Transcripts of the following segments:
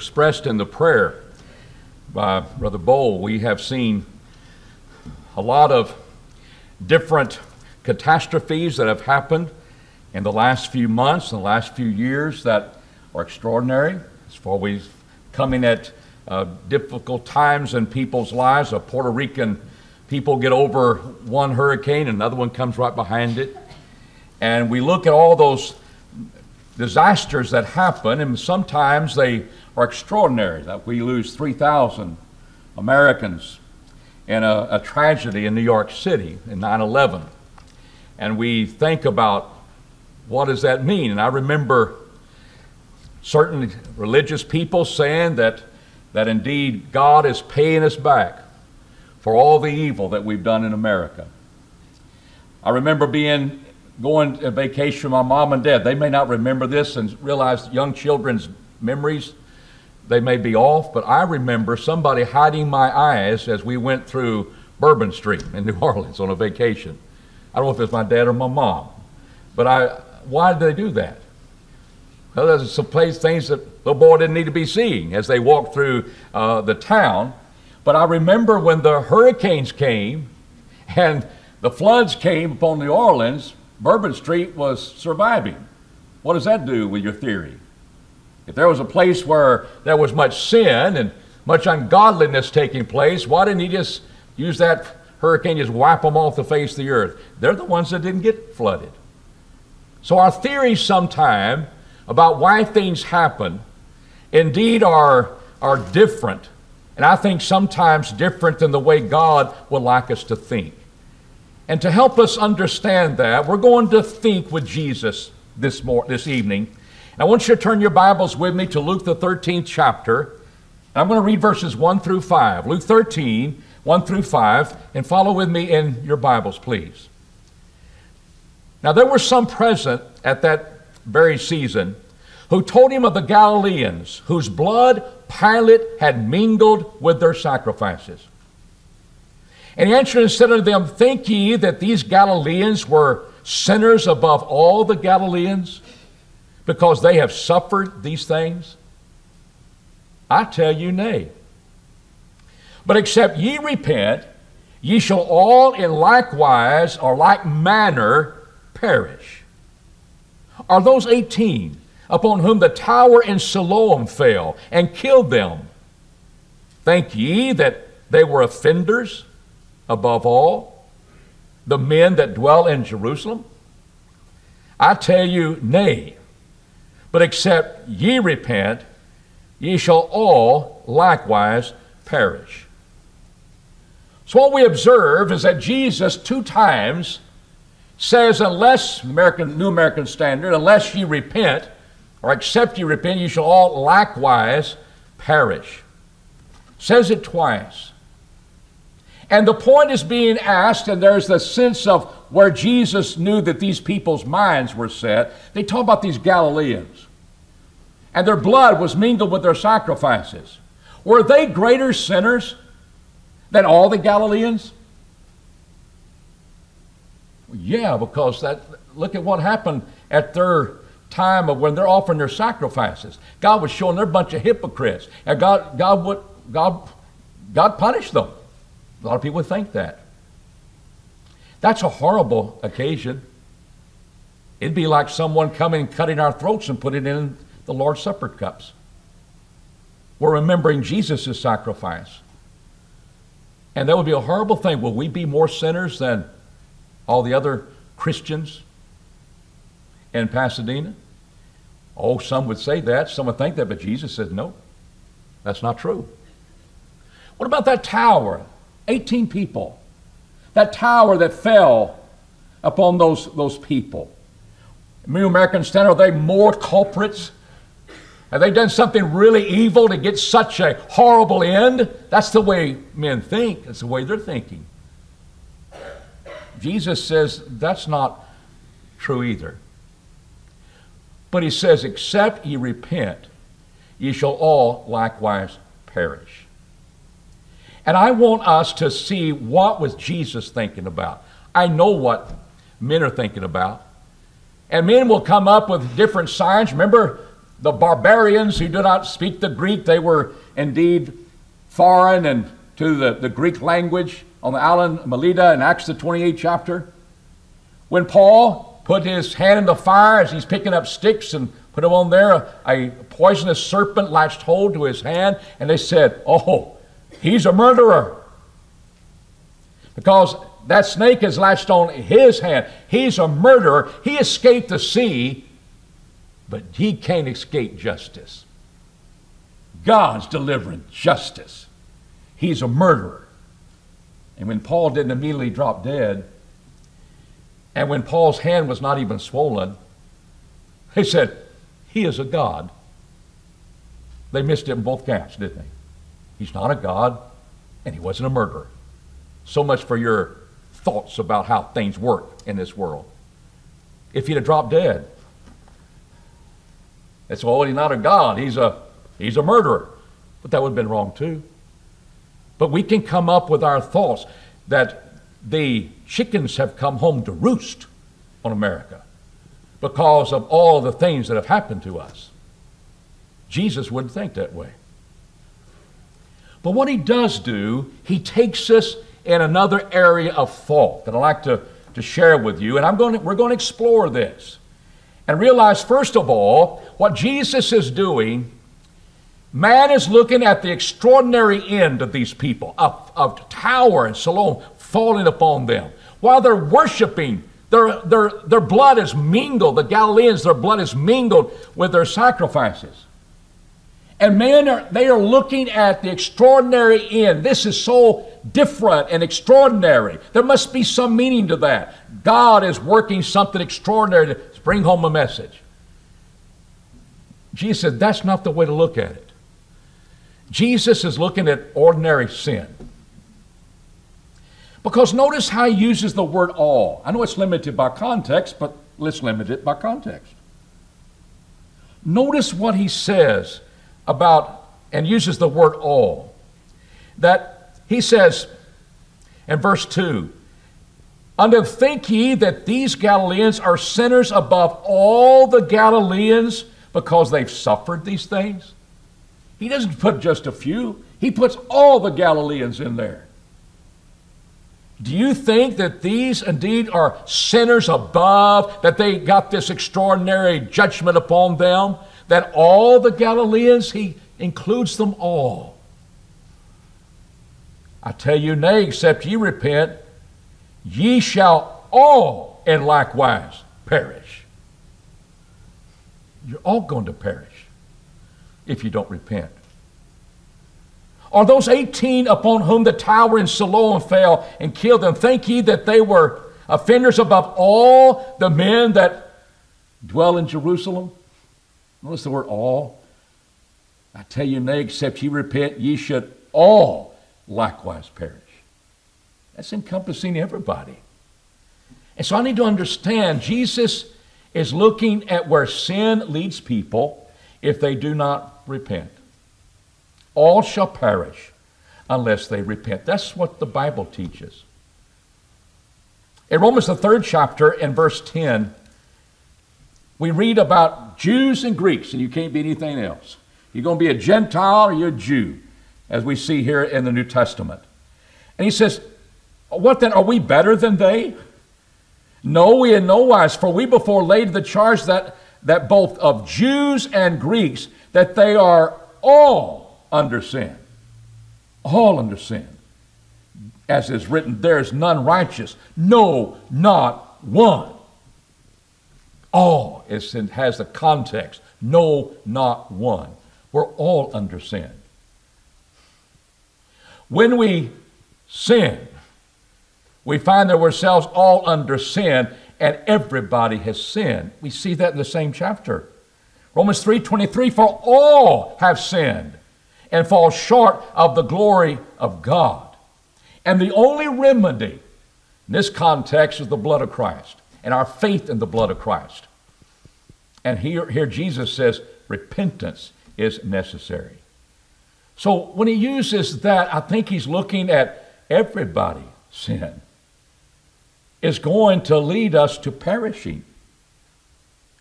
expressed in the prayer by Brother Bowl, we have seen a lot of different catastrophes that have happened in the last few months, in the last few years that are extraordinary as far as coming at uh, difficult times in people's lives. A Puerto Rican people get over one hurricane, another one comes right behind it. And we look at all those disasters that happen, and sometimes they are extraordinary. That we lose 3,000 Americans in a, a, tragedy in New York City in 9 11. And we think about what does that mean? And I remember certain religious people saying that, that indeed God is paying us back for all the evil that we've done in America. I remember being going on vacation with my mom and dad. They may not remember this and realize young children's memories, they may be off, but I remember somebody hiding my eyes as we went through Bourbon Street in New Orleans on a vacation. I don't know if it was my dad or my mom, but I, why did they do that? Well, there's some place things that the boy didn't need to be seeing as they walked through uh, the town. But I remember when the hurricanes came and the floods came upon New Orleans, Bourbon Street was surviving. What does that do with your theory? If there was a place where there was much sin and much ungodliness taking place, why didn't he just use that hurricane, just wipe them off the face of the earth? They're the ones that didn't get flooded. So our theories sometime about why things happen indeed are, are different, and I think sometimes different than the way God would like us to think. And to help us understand that, we're going to think with Jesus this, mor- this evening. And I want you to turn your Bibles with me to Luke, the 13th chapter. I'm going to read verses 1 through 5. Luke 13, 1 through 5, and follow with me in your Bibles, please. Now, there were some present at that very season who told him of the Galileans whose blood Pilate had mingled with their sacrifices. And he answered and said unto them, Think ye that these Galileans were sinners above all the Galileans because they have suffered these things? I tell you, nay. But except ye repent, ye shall all in likewise or like manner perish. Are those 18 upon whom the tower in Siloam fell and killed them? Think ye that they were offenders? Above all, the men that dwell in Jerusalem? I tell you, nay. But except ye repent, ye shall all likewise perish. So, what we observe is that Jesus two times says, unless, American, New American Standard, unless ye repent, or except ye repent, ye shall all likewise perish. Says it twice. And the point is being asked, and there's the sense of where Jesus knew that these people's minds were set. They talk about these Galileans, and their blood was mingled with their sacrifices. Were they greater sinners than all the Galileans? Yeah, because that look at what happened at their time of when they're offering their sacrifices. God was showing they're a bunch of hypocrites, and God, God would God, God punished them. A lot of people think that. That's a horrible occasion. It'd be like someone coming and cutting our throats and putting in the Lord's Supper cups. We're remembering Jesus' sacrifice. And that would be a horrible thing. Will we be more sinners than all the other Christians in Pasadena? Oh, some would say that. Some would think that, but Jesus said, no, that's not true. What about that tower 18 people. That tower that fell upon those, those people. New American Standard, are they more culprits? Have they done something really evil to get such a horrible end? That's the way men think. That's the way they're thinking. Jesus says that's not true either. But he says, Except ye repent, ye shall all likewise perish. And I want us to see what was Jesus thinking about. I know what men are thinking about. And men will come up with different signs. Remember the barbarians who do not speak the Greek. They were indeed foreign and to the, the Greek language on the island Melita in Acts the 28th chapter. When Paul put his hand in the fire as he's picking up sticks and put them on there, a poisonous serpent latched hold to his hand, and they said, Oh, he's a murderer. Because that snake has latched on his hand. He's a murderer. He escaped the sea, but he can't escape justice. God's delivering justice. He's a murderer. And when Paul didn't immediately drop dead, and when Paul's hand was not even swollen, they said, He is a God. They missed it in both camps, didn't they? He's not a God, and he wasn't a murderer. So much for your thoughts about how things work in this world. If he'd have dropped dead, it's oh, he's not a God, he's a he's a murderer. But that would have been wrong too. But we can come up with our thoughts that the chickens have come home to roost on America because of all the things that have happened to us. Jesus wouldn't think that way. But what he does do, he takes us in another area of thought that I'd like to, to share with you. And I'm going to, we're going to explore this and realize, first of all, what Jesus is doing. Man is looking at the extraordinary end of these people, of, of Tower and Siloam falling upon them. While they're worshiping, their, their, their blood is mingled, the Galileans, their blood is mingled with their sacrifices. And men are they are looking at the extraordinary end. This is so different and extraordinary. There must be some meaning to that. God is working something extraordinary to bring home a message. Jesus said that's not the way to look at it. Jesus is looking at ordinary sin. Because notice how he uses the word all. I know it's limited by context, but let's limit it by context. Notice what he says about and uses the word all. That he says in verse 2 Unto think ye that these Galileans are sinners above all the Galileans because they've suffered these things? He doesn't put just a few, he puts all the Galileans in there. Do you think that these indeed are sinners above, that they got this extraordinary judgment upon them? That all the Galileans, he includes them all. I tell you, nay, except ye repent, ye shall all and likewise perish. You're all going to perish if you don't repent. Are those 18 upon whom the tower in Siloam fell and killed them, think ye that they were offenders above all the men that dwell in Jerusalem? Notice the word all. I tell you, nay, except ye repent, ye should all likewise perish. That's encompassing everybody. And so I need to understand Jesus is looking at where sin leads people if they do not repent. All shall perish unless they repent. That's what the Bible teaches. In Romans, the third chapter, in verse 10, we read about Jews and Greeks, and you can't be anything else. You're going to be a Gentile or you're a Jew, as we see here in the New Testament. And he says, What then? Are we better than they? No, we in no wise, for we before laid the charge that, that both of Jews and Greeks, that they are all under sin. All under sin. As is written, there is none righteous, no, not one. All is, has the context. No, not one. We're all under sin. When we sin, we find that ourselves all under sin, and everybody has sinned. We see that in the same chapter. Romans 3:23 for all have sinned and fall short of the glory of God. And the only remedy in this context is the blood of Christ and our faith in the blood of Christ. And here, here Jesus says repentance is necessary. So when he uses that, I think he's looking at everybody sin is going to lead us to perishing.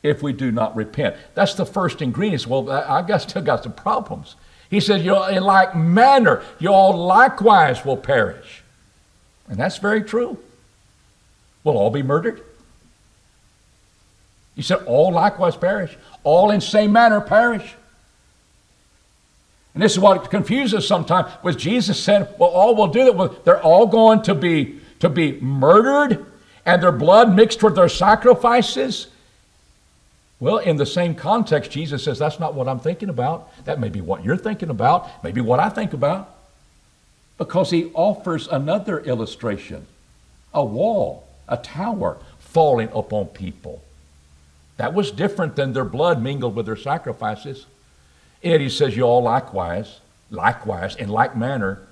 if we do not repent. That's the first ingredient. Well, I guess still got some problems. He says, you in like manner, you all likewise will perish. And that's very true. We'll all be murdered. He said, all likewise perish. All in same manner perish. And this is what confuses sometimes. Was Jesus said, well, all will do that. Well, they're all going to be to be murdered and their blood mixed with their sacrifices. Well, in the same context, Jesus says, That's not what I'm thinking about. That may be what you're thinking about, maybe what I think about. Because he offers another illustration a wall, a tower falling upon people. That was different than their blood mingled with their sacrifices. And he says, You all likewise, likewise, in like manner,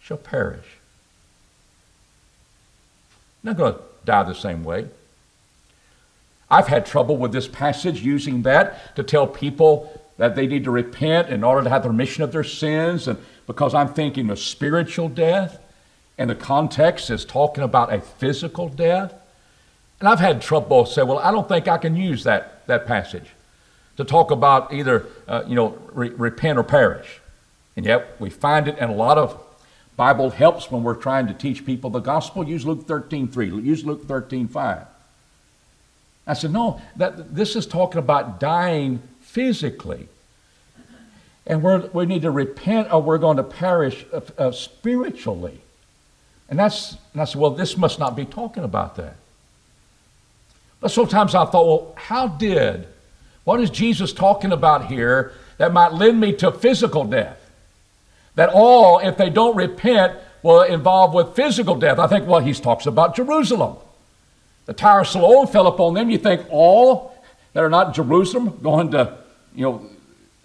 shall perish. Not going to die the same way. I've had trouble with this passage using that to tell people that they need to repent in order to have the remission of their sins, and because I'm thinking of spiritual death, and the context is talking about a physical death. And I've had trouble say, well, I don't think I can use that, that passage to talk about either, uh, you know, re- repent or perish. And yet we find it in a lot of Bible helps when we're trying to teach people the gospel. Use Luke 13, 3. Use Luke 13, 5. I said, no, that, this is talking about dying physically. And we we need to repent or we're going to perish uh, uh, spiritually. And, that's, and I said, well, this must not be talking about that. But sometimes I thought, well, how did, what is Jesus talking about here that might lead me to physical death? That all, if they don't repent, will involve with physical death. I think, well, he talks about Jerusalem. The Tower of Siloam fell upon them. You think all that are not in Jerusalem going to, you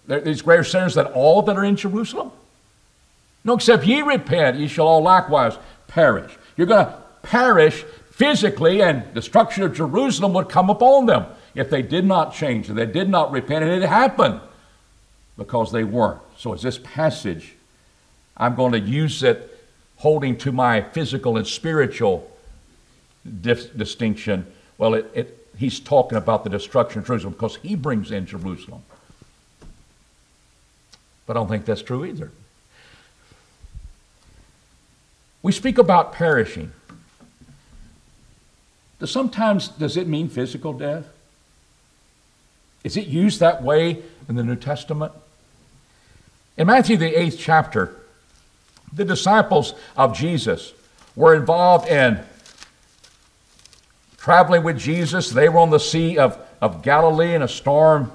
know, these greater sinners, that all that are in Jerusalem? No, except ye repent, ye shall all likewise perish. You're going to perish physically, and destruction of Jerusalem would come upon them if they did not change, and they did not repent, and it happened because they weren't. So, as this passage, I'm going to use it holding to my physical and spiritual distinction. Well, it, it, he's talking about the destruction of Jerusalem because he brings in Jerusalem. But I don't think that's true either. We speak about perishing. Sometimes does it mean physical death? Is it used that way in the New Testament? In Matthew the eighth chapter, the disciples of Jesus were involved in traveling with Jesus. They were on the Sea of, of Galilee, and a storm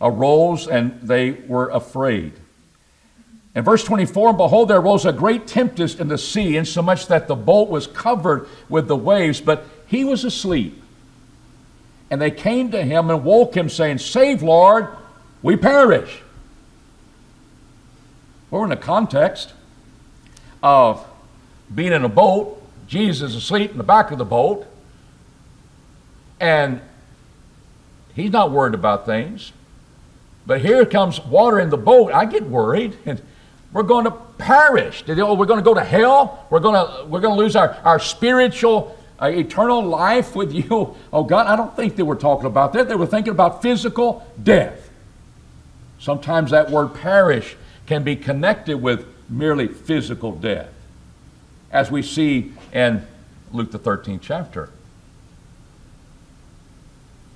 arose, and they were afraid. In verse 24, and behold, there rose a great tempest in the sea, insomuch that the boat was covered with the waves, but he was asleep. And they came to him and woke him, saying, Save, Lord, we perish. We're in the context of being in a boat Jesus asleep in the back of the boat, and he's not worried about things. But here comes water in the boat. I get worried, and we're going to perish. Oh, we're going to go to hell. We're going to we're going to lose our our spiritual. Uh, eternal life with you. Oh God, I don't think they were talking about that. They were thinking about physical death. Sometimes that word perish can be connected with merely physical death as we see in Luke the 13th chapter.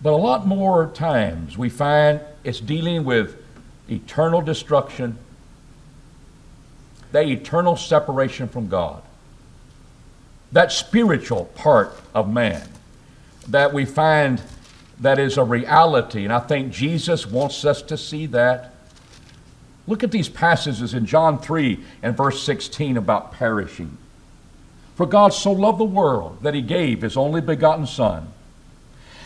But a lot more times we find it's dealing with eternal destruction, that eternal separation from God, that spiritual part of man that we find that is a reality. And I think Jesus wants us to see that. Look at these passages in John 3 and verse 16 about perishing. For God so loved the world that he gave his only begotten Son,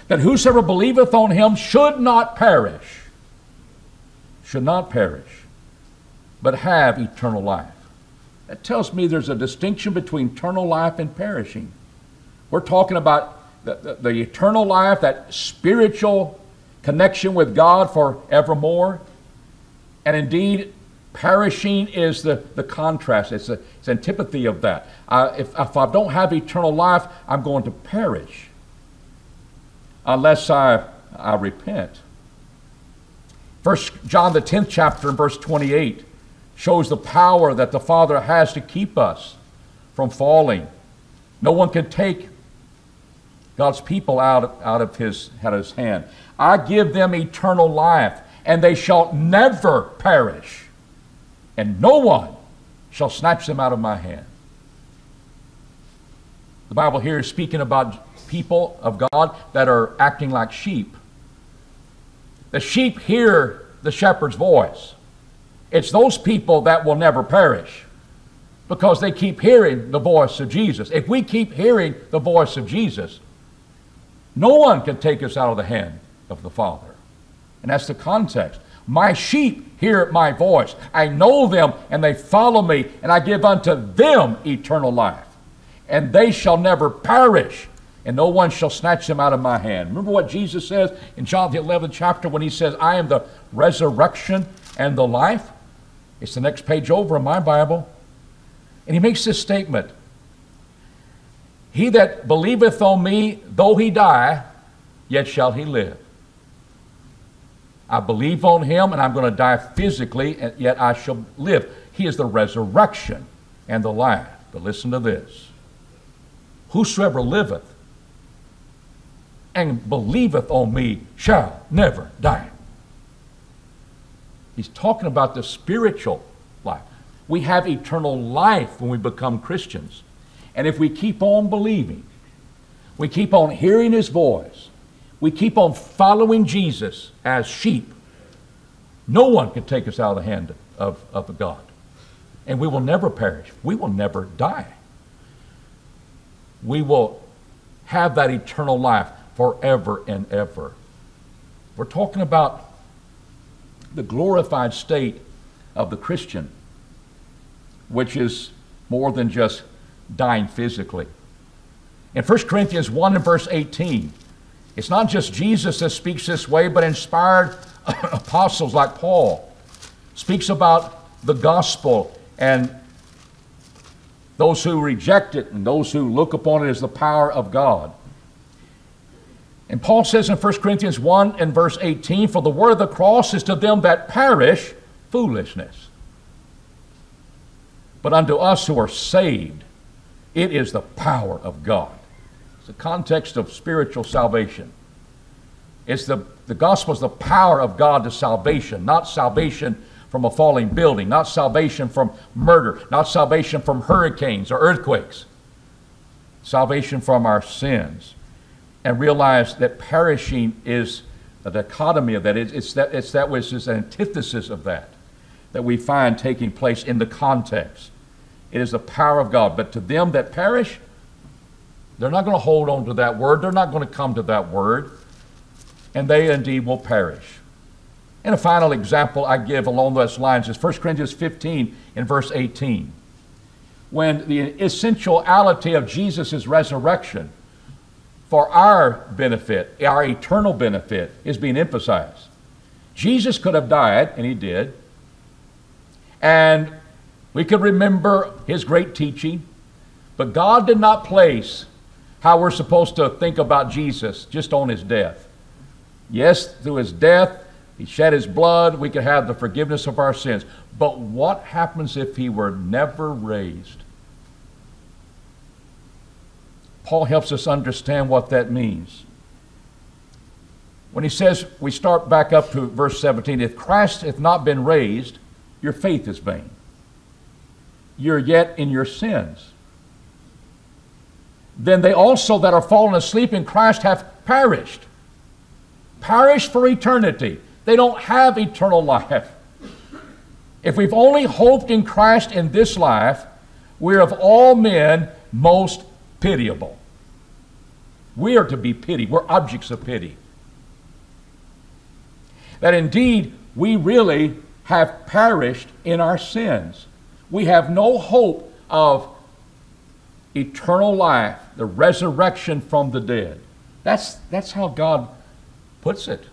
that whosoever believeth on him should not perish, should not perish, but have eternal life. That tells me there's a distinction between eternal life and perishing. We're talking about the, the, the eternal life, that spiritual connection with God forevermore. And indeed, Perishing is the, the contrast, it's, it's antipathy of that. Uh, if, if I don't have eternal life, I'm going to perish. unless I, I repent. First John the 10th chapter and verse 28 shows the power that the Father has to keep us from falling. No one can take God's people out, out, of his, out of his hand. I give them eternal life, and they shall never perish, and no one shall snatch them out of my hand. The Bible here is speaking about people of God that are acting like sheep. The sheep hear the shepherd's voice. It's those people that will never perish because they keep hearing the voice of Jesus. If we keep hearing the voice of Jesus, no one can take us out of the hand of the Father. And that's the context. My sheep hear my voice. I know them, and they follow me, and I give unto them eternal life. And they shall never perish, and no one shall snatch them out of my hand. Remember what Jesus says in John the 11th chapter when he says, I am the resurrection and the life? It's the next page over in my Bible. And he makes this statement He that believeth on me, though he die, yet shall he live. I believe on him, and I'm going to die physically, and yet I shall live. He is the resurrection and the life. But listen to this Whosoever liveth and believeth on me shall never die. He's talking about the spiritual life. We have eternal life when we become Christians. And if we keep on believing, we keep on hearing His voice, we keep on following Jesus as sheep, no one can take us out of the hand of, of God. And we will never perish. We will never die. We will have that eternal life forever and ever. We're talking about the glorified state of the Christian, which is more than just dying physically. In 1 Corinthians 1 and verse 18, it's not just Jesus that speaks this way, but inspired apostles like Paul speaks about the gospel and those who reject it and those who look upon it as the power of God. And Paul says in 1 Corinthians 1 and verse 18, For the word of the cross is to them that perish foolishness. But unto us who are saved, it is the power of God. It's the context of spiritual salvation. It's the, the gospel is the power of God to salvation, not salvation from a falling building, not salvation from murder, not salvation from hurricanes or earthquakes. Salvation from our sins and realize that perishing is a dichotomy of that. It's, it's that, it's that which is an antithesis of that that we find taking place in the context. It is the power of God. But to them that perish, they're not going to hold on to that word. They're not going to come to that word. And they indeed will perish. And a final example I give along those lines is 1 Corinthians 15 in verse 18. When the essentiality of Jesus' resurrection for our benefit, our eternal benefit, is being emphasized. Jesus could have died, and he did. And we could remember his great teaching, but God did not place how we're supposed to think about Jesus just on his death. Yes, through his death, he shed his blood, we could have the forgiveness of our sins. But what happens if he were never raised? Paul helps us understand what that means. When he says, we start back up to verse 17, if Christ hath not been raised, your faith is vain. You're yet in your sins. Then they also that are fallen asleep in Christ have perished. Perished for eternity. They don't have eternal life. If we've only hoped in Christ in this life, we're of all men most pitiable. We are to be pitied. We're objects of pity. That indeed we really have perished in our sins. We have no hope of eternal life, the resurrection from the dead. That's, that's how God puts it.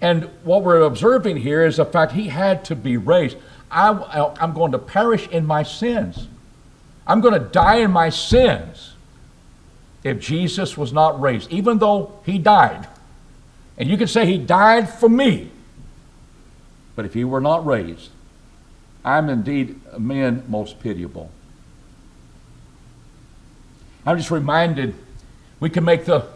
And what we're observing here is the fact he had to be raised. I, I'm going to perish in my sins. I'm going to die in my sins. if Jesus was not raised, even though he died. And you could say he died for me. But if he were not raised, I'm indeed a man most pitiable. I'm just reminded we can make the,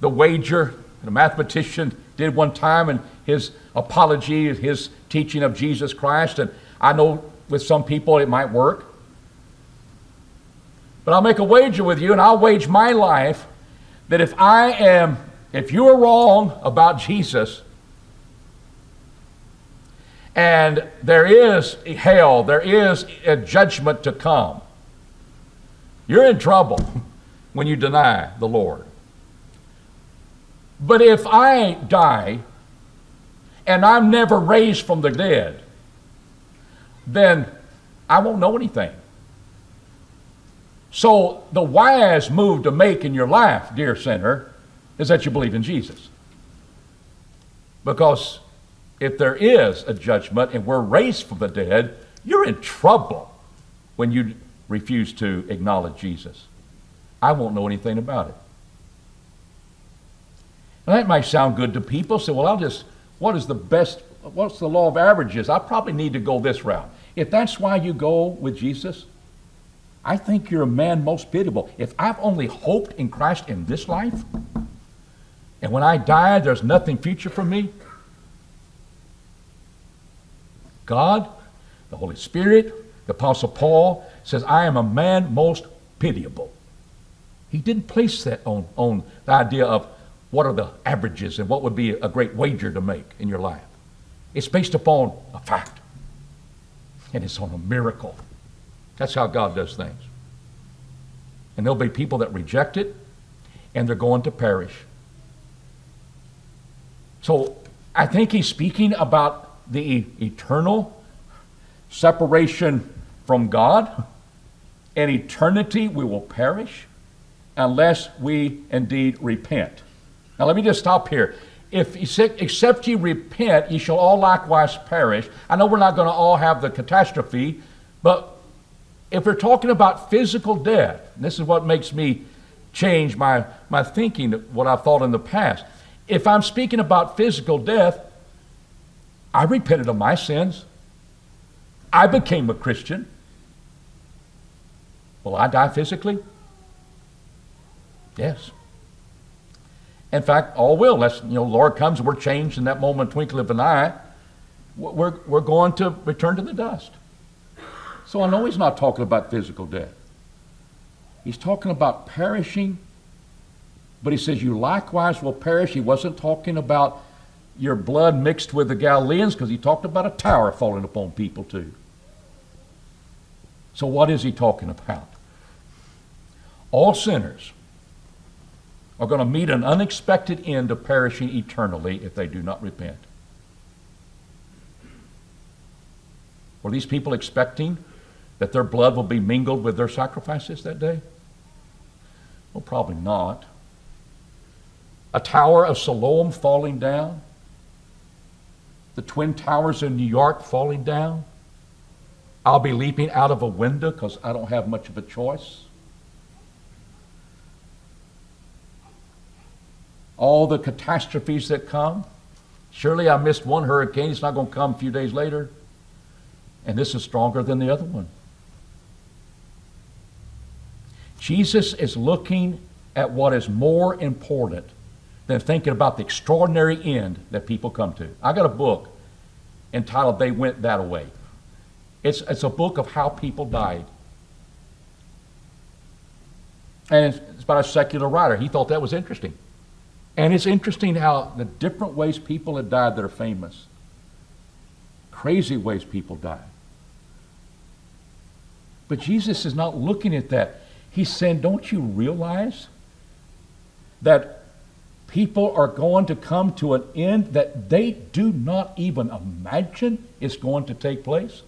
the wager the mathematician did one time in his apology, his teaching of Jesus Christ. And I know with some people it might work. But I'll make a wager with you, and I'll wage my life that if I am, if you are wrong about Jesus, and there is hell, there is a judgment to come, you're in trouble when you deny the Lord. But if I die and I'm never raised from the dead, then I won't know anything. So, the wise move to make in your life, dear sinner, is that you believe in Jesus. Because if there is a judgment and we're raised from the dead, you're in trouble when you refuse to acknowledge Jesus. I won't know anything about it. And that might sound good to people. Say, well, I'll just, what is the best, what's the law of averages? I probably need to go this route. If that's why you go with Jesus, I think you're a man most pitiable. If I've only hoped in Christ in this life, and when I die, there's nothing future for me, God, the Holy Spirit, the Apostle Paul says, I am a man most pitiable. He didn't place that on, on the idea of what are the averages and what would be a great wager to make in your life. It's based upon a fact, and it's on a miracle. That's how God does things. And there'll be people that reject it, and they're going to perish. So I think he's speaking about the eternal separation from God. In eternity, we will perish unless we indeed repent. Now, let me just stop here. If except ye repent, ye shall all likewise perish. I know we're not going to all have the catastrophe, but if we're talking about physical death, this is what makes me change my, my thinking, what I've thought in the past. If I'm speaking about physical death, I repented of my sins. I became a Christian. Will I die physically? Yes. In fact, all will. Unless, you know, Lord comes we're changed in that moment, twinkle of an eye. We're, we're going to return to the dust. So I know he's not talking about physical death. He's talking about perishing, but he says, You likewise will perish. He wasn't talking about your blood mixed with the Galileans because he talked about a tower falling upon people too. So, what is he talking about? All sinners are going to meet an unexpected end of perishing eternally if they do not repent. Were these people expecting that their blood will be mingled with their sacrifices that day? Well, probably not. A tower of Siloam falling down, the Twin Towers in New York falling down. I'll be leaping out of a window because I don't have much of a choice. all the catastrophes that come. Surely I missed one hurricane, it's not going to come a few days later. And this is stronger than the other one. Jesus is looking at what is more important than thinking about the extraordinary end that people come to. I got a book entitled They Went That Way. It's, it's a book of how people died. And it's, it's about a secular writer. He thought that was interesting. And it's interesting how the different ways people have died that are famous. Crazy ways people died. But Jesus is not looking at that. He's saying, Don't you realize that people are going to come to an end that they do not even imagine is going to take place?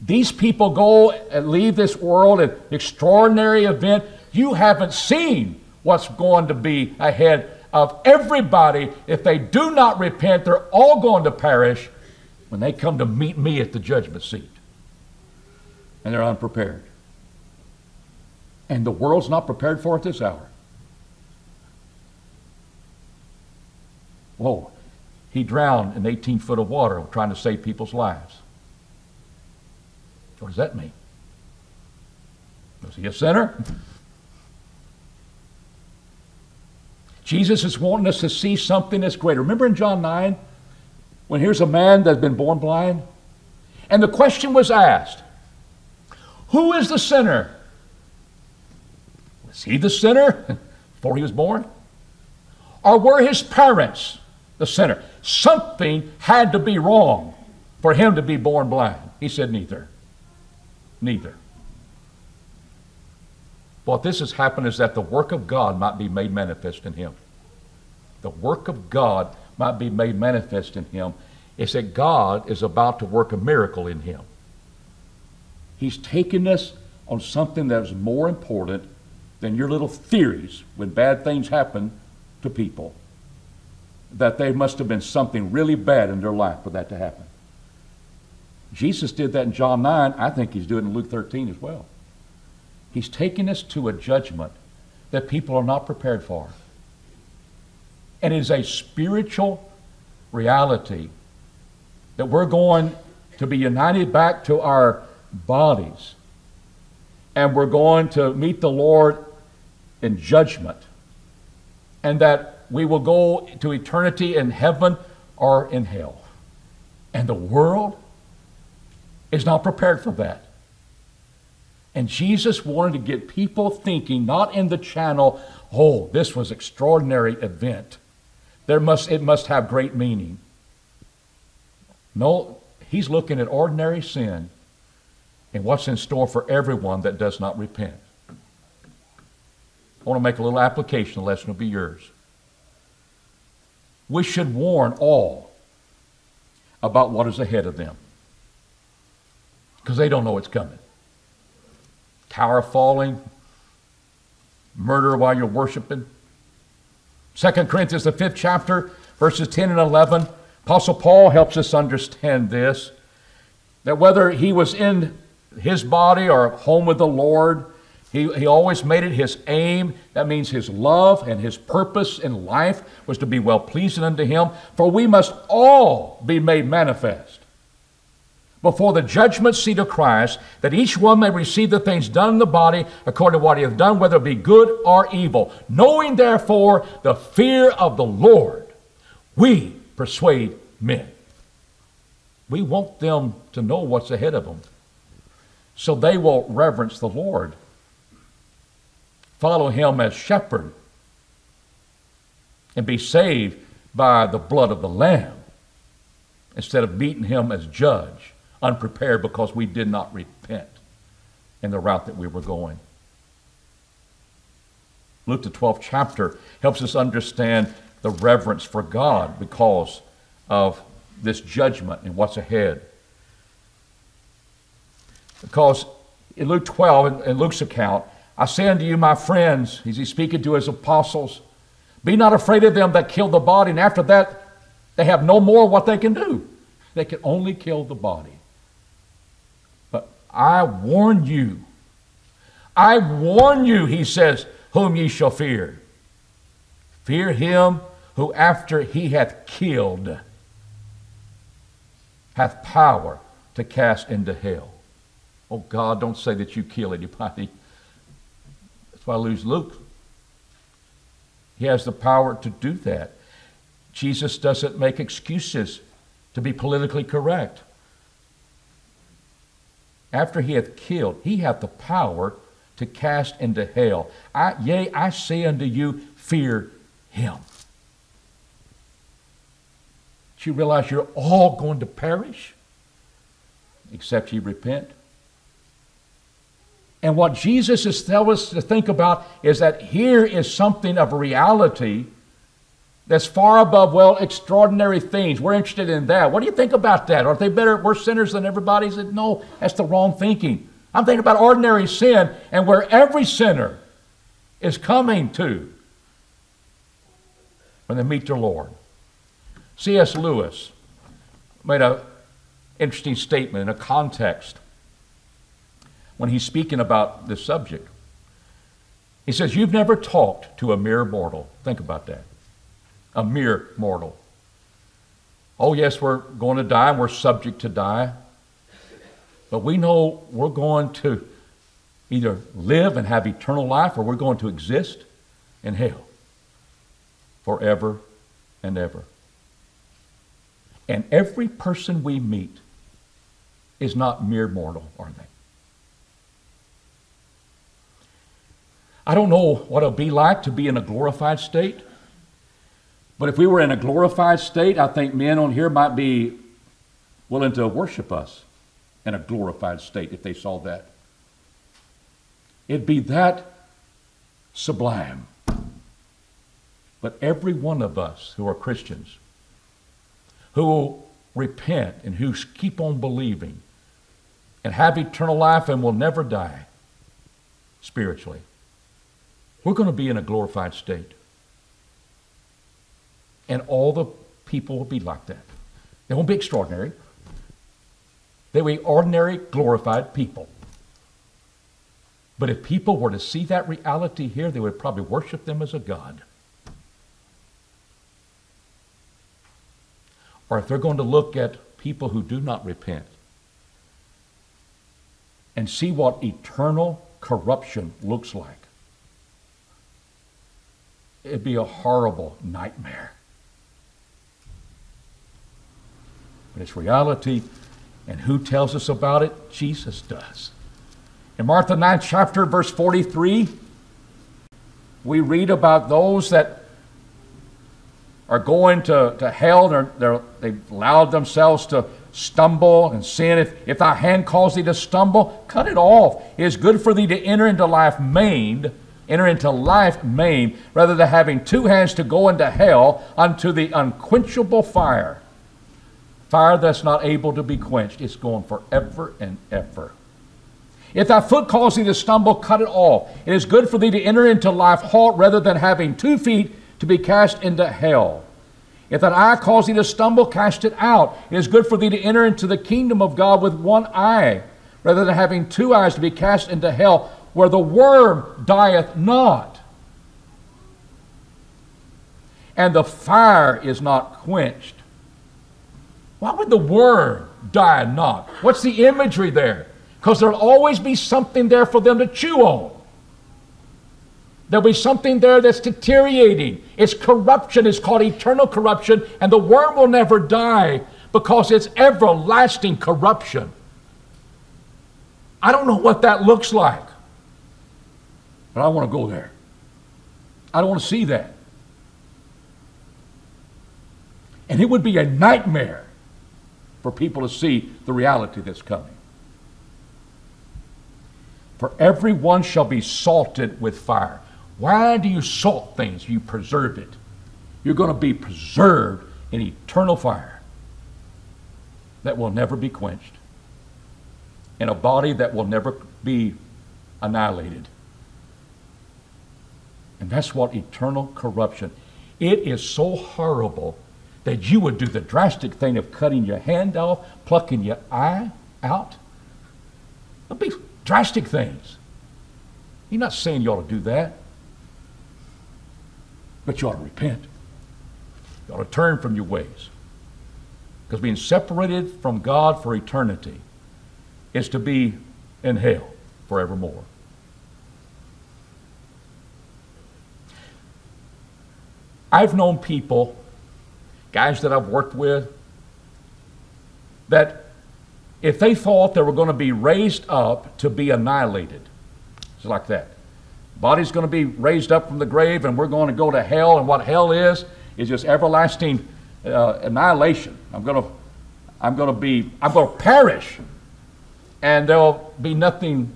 These people go and leave this world, an extraordinary event you haven't seen what's going to be ahead of everybody. If they do not repent, they're all going to perish when they come to meet me at the judgment seat. And they're unprepared. And the world's not prepared for it this hour. Whoa. He drowned in 18 foot of water trying to save people's lives. What does that mean? Was he a sinner? Jesus is wanting us to see something that's greater. Remember in John 9, when here's a man that's been born blind? And the question was asked Who is the sinner? Was he the sinner before he was born? Or were his parents the sinner? Something had to be wrong for him to be born blind. He said, Neither. Neither. What this has happened is that the work of God might be made manifest in him. The work of God might be made manifest in him is that God is about to work a miracle in him. He's taken us on something that is more important than your little theories when bad things happen to people. That there must have been something really bad in their life for that to happen. Jesus did that in John 9. I think he's doing it in Luke 13 as well. He's taking us to a judgment that people are not prepared for. And it is a spiritual reality that we're going to be united back to our bodies and we're going to meet the Lord in judgment and that we will go to eternity in heaven or in hell. And the world is not prepared for that. And Jesus wanted to get people thinking, not in the channel, oh, this was extraordinary event. There must, it must have great meaning. No, he's looking at ordinary sin and what's in store for everyone that does not repent. I want to make a little application. The lesson will be yours. We should warn all about what is ahead of them because they don't know what's coming. Tower falling, murder while you're worshiping. 2 Corinthians, the fifth chapter, verses 10 and 11. Apostle Paul helps us understand this that whether he was in his body or home with the Lord, he, he always made it his aim. That means his love and his purpose in life was to be well pleasing unto him. For we must all be made manifest before the judgment seat of Christ, that each one may receive the things done in the body according to what he hath done, whether it be good or evil. Knowing therefore the fear of the Lord, we persuade men. We want them to know what's ahead of them so they will reverence the Lord, follow him as shepherd, and be saved by the blood of the Lamb instead of meeting him as judge, unprepared because we did not repent in the route that we were going. Luke, the 12th chapter, helps us understand the reverence for God because of this judgment and what's ahead. Because in Luke 12, in, Luke's account, I say unto you, my friends, is he speaking to his apostles, be not afraid of them that kill the body, and after that, they have no more what they can do. They can only kill the body. But I warn you, I warn you, he says, whom ye shall fear. Fear him who after he hath killed hath power to cast into hell. Oh God, don't say that you kill anybody. Why I lose Luke. He has the power to do that. Jesus doesn't make excuses to be politically correct. After he hath killed, he hath the power to cast into hell. I, yea, I say unto you, fear him. Do you realize you're all going to perish except ye repent? And what Jesus is telling us to think about is that here is something of reality that's far above, well, extraordinary things. We're interested in that. What do you think about that? Aren't they better, worse sinners than everybody? Said, no, that's the wrong thinking. I'm thinking about ordinary sin and where every sinner is coming to when they meet their Lord. C.S. Lewis made an interesting statement in a context when he's speaking about this subject. He says, You've never talked to a mere mortal. Think about that. A mere mortal. Oh, yes, we're going to die and we're subject to die. But we know we're going to either live and have eternal life or we're going to exist in hell forever and ever. And every person we meet is not mere mortal, are they? I don't know what it'll be like to be in a glorified state. But if we were in a glorified state, I think men on here might be willing to worship us in a glorified state if they saw that. It'd be that sublime. But every one of us who are Christians, who will repent and who keep on believing and have eternal life and will never die spiritually, we're going to be in a glorified state. And all the people will be like that. They won't be extraordinary. They will be ordinary, glorified people. But if people were to see that reality here, they would probably worship them as a God. Or if they're going to look at people who do not repent and see what eternal corruption looks like, it'd be a horrible nightmare. But it's reality, and who tells us about it? Jesus does. In Mark the ninth chapter, verse 43, we read about those that are going to, to hell. They're, they're, they've allowed themselves to stumble and sin. If, if thy hand calls thee to stumble, cut it off. It is good for thee to enter into life maimed enter into life maimed, rather than having two hands to go into hell unto the unquenchable fire. Fire that's not able to be quenched. It's going forever and ever. If thy foot cause thee to stumble, cut it off. It is good for thee to enter into life halt rather than having two feet to be cast into hell. If thine eye cause thee to stumble, cast it out. It is good for thee to enter into the kingdom of God with one eye, rather than having two eyes to be cast into hell where the worm dieth not, and the fire is not quenched. Why would the worm die not? What's the imagery there? Because there'll always be something there for them to chew on. There'll be something there that's deteriorating. It's corruption. It's called eternal corruption, and the worm will never die because it's everlasting corruption. I don't know what that looks like. But I want to go there. I don't want to see that. And it would be a nightmare for people to see the reality that's coming. For everyone shall be salted with fire. Why do you salt things? You preserve it. You're going to be preserved in eternal fire that will never be quenched, in a body that will never be annihilated. And that's what eternal corruption. It is so horrible that you would do the drastic thing of cutting your hand off, plucking your eye out. It'll be drastic things. He's not saying you ought to do that. But you ought to repent. You ought to turn from your ways. Because being separated from God for eternity is to be in hell forevermore. I've known people, guys that I've worked with, that if they thought they were going to be raised up to be annihilated, it's like that. Body's going to be raised up from the grave, and we're going to go to hell. And what hell is is just everlasting uh, annihilation. I'm going to, I'm going to be, I'm going to perish, and there'll be nothing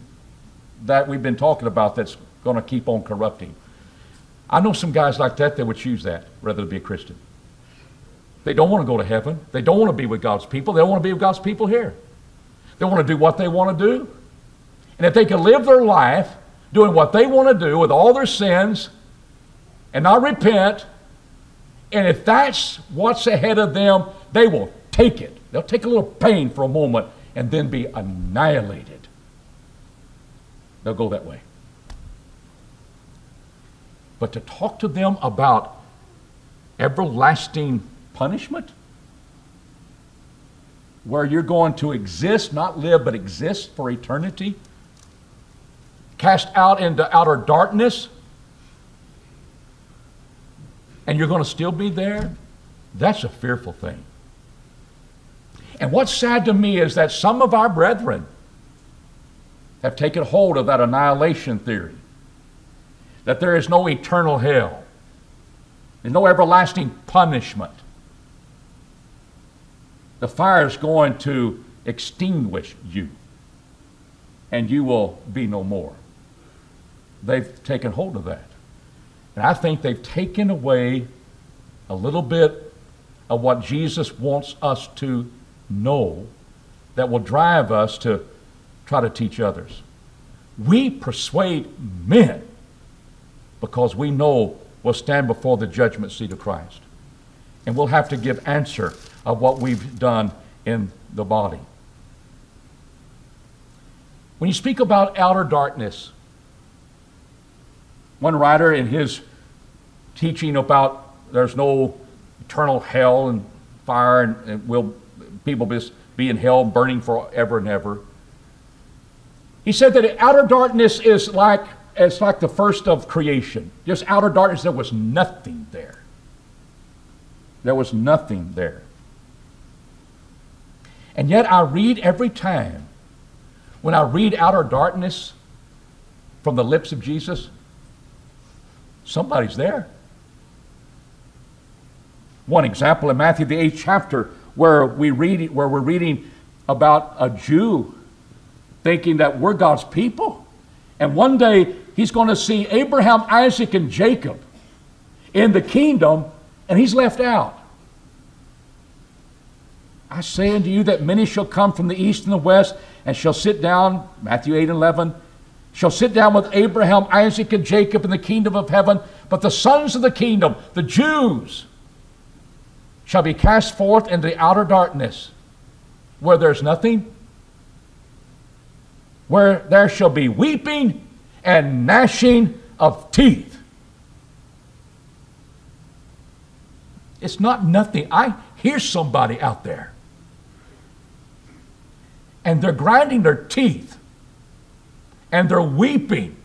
that we've been talking about that's going to keep on corrupting. I know some guys like that that would choose that rather than be a Christian. They don't want to go to heaven. They don't want to be with God's people. They don't want to be with God's people here. They want to do what they want to do. And if they can live their life doing what they want to do with all their sins and not repent, and if that's what's ahead of them, they will take it. They'll take a little pain for a moment and then be annihilated. They'll go that way. But to talk to them about everlasting punishment, where you're going to exist, not live, but exist for eternity, cast out into outer darkness, and you're going to still be there, that's a fearful thing. And what's sad to me is that some of our brethren have taken hold of that annihilation theory that there is no eternal hell, there's no everlasting punishment. The fire is going to extinguish you, and you will be no more. They've taken hold of that. And I think they've taken away a little bit of what Jesus wants us to know that will drive us to try to teach others. We persuade men because we know we'll stand before the judgment seat of Christ. And we'll have to give answer of what we've done in the body. When you speak about outer darkness, one writer in his teaching about there's no eternal hell and fire and, and will people be in hell burning forever and ever. He said that outer darkness is like it's like the first of creation. Just outer darkness, there was nothing there. There was nothing there. And yet I read every time, when I read outer darkness from the lips of Jesus, somebody's there. One example in Matthew the eighth chapter, where we read where we're reading about a Jew thinking that we're God's people. And one day he's going to see Abraham, Isaac, and Jacob in the kingdom, and he's left out. I say unto you that many shall come from the east and the west, and shall sit down, Matthew 8 and 11, shall sit down with Abraham, Isaac, and Jacob in the kingdom of heaven. But the sons of the kingdom, the Jews, shall be cast forth into the outer darkness, where there's nothing, where there shall be weeping and gnashing of teeth. It's not nothing. I hear somebody out there. And they're grinding their teeth. And they're weeping.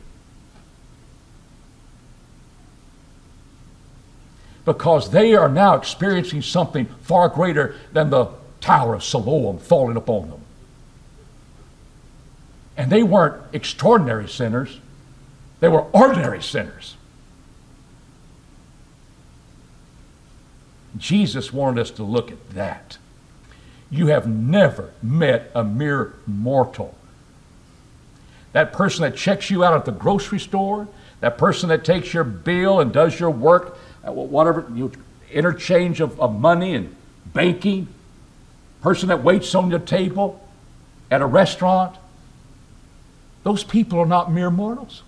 Because they are now experiencing something far greater than the Tower of Siloam falling upon them. And they weren't extraordinary sinners, they were ordinary sinners. Jesus wanted us to look at that. You have never met a mere mortal. That person that checks you out at the grocery store, that person that takes your bill and does your work, uh, whatever, you interchange of, of money and banking, person that waits on your table at a restaurant, those people are not mere mortals.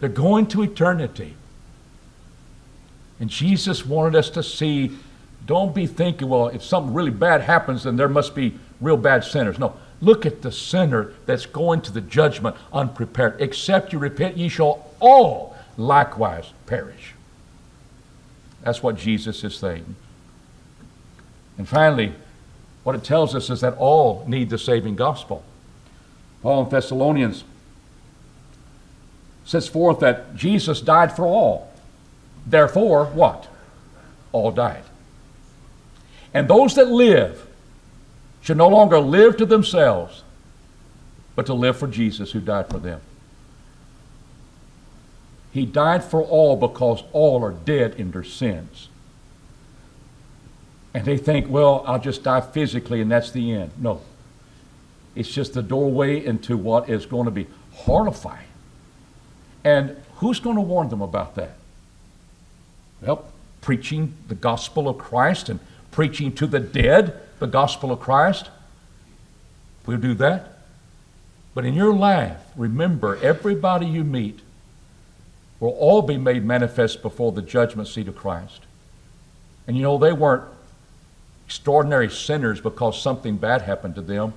They're going to eternity. And Jesus wanted us to see don't be thinking, well, if something really bad happens, then there must be real bad sinners. No. Look at the sinner that's going to the judgment unprepared. Except you repent, ye shall all likewise perish. That's what Jesus is saying. And finally, what it tells us is that all need the saving gospel. Paul in Thessalonians sets forth that Jesus died for all. Therefore, what? All died. And those that live should no longer live to themselves, but to live for Jesus who died for them. He died for all because all are dead in their sins. And they think, well, I'll just die physically and that's the end. No. It's just the doorway into what is going to be horrifying. And who's going to warn them about that? Well, preaching the gospel of Christ and preaching to the dead the gospel of Christ. We'll do that. But in your life, remember everybody you meet will all be made manifest before the judgment seat of Christ. And you know, they weren't extraordinary sinners because something bad happened to them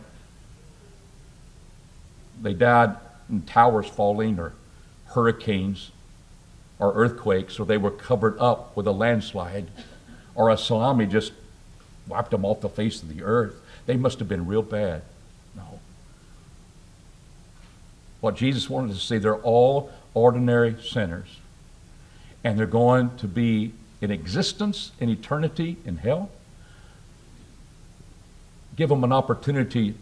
they died in towers falling or hurricanes. or earthquakes, or they were covered up with a landslide, or a tsunami just wiped them off the face of the earth. They must have been real bad. No. What Jesus wanted to say, they're all ordinary sinners. And they're going to be in existence in eternity in hell. Give them an opportunity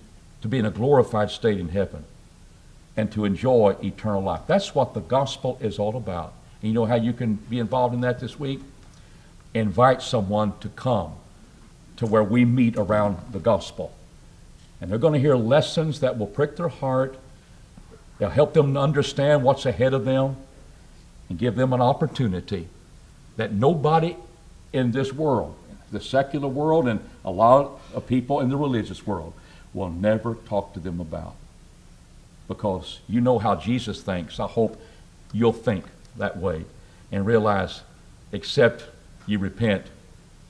to be in a glorified state in heaven and to enjoy eternal life. That's what the gospel is all about. And you know how you can be involved in that this week? Invite someone to come to where we meet around the gospel. And they're going to hear lessons that will prick their heart. They'll help them understand what's ahead of them and give them an opportunity that nobody in this world, the secular world, and a lot of people in the religious world will never talk to them about. Because you know how Jesus thinks. I hope you'll think that way and realize, except you repent,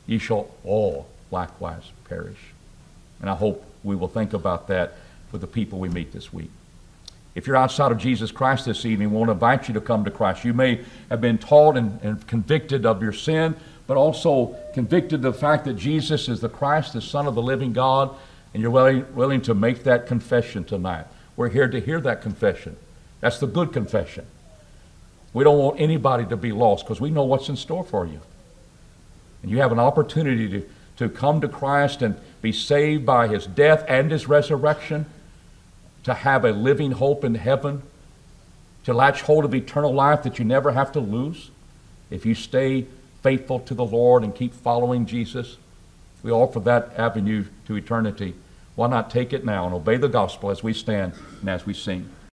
ye shall all likewise perish. And I hope we will think about that with the people we meet this week. If you're outside of Jesus Christ this evening, we want to invite you to come to Christ. You may have been taught and, and convicted of your sin, but also convicted of the fact that Jesus is the Christ, the Son of the living God, and you're willing, willing to make that confession tonight. We're here to hear that confession. That's the good confession. We don't want anybody to be lost because we know what's in store for you. And you have an opportunity to, to come to Christ and be saved by his death and his resurrection, to have a living hope in heaven, to latch hold of eternal life that you never have to lose if you stay faithful to the Lord and keep following Jesus. We offer that avenue to eternity. Why not take it now and obey the gospel as we stand and as we sing?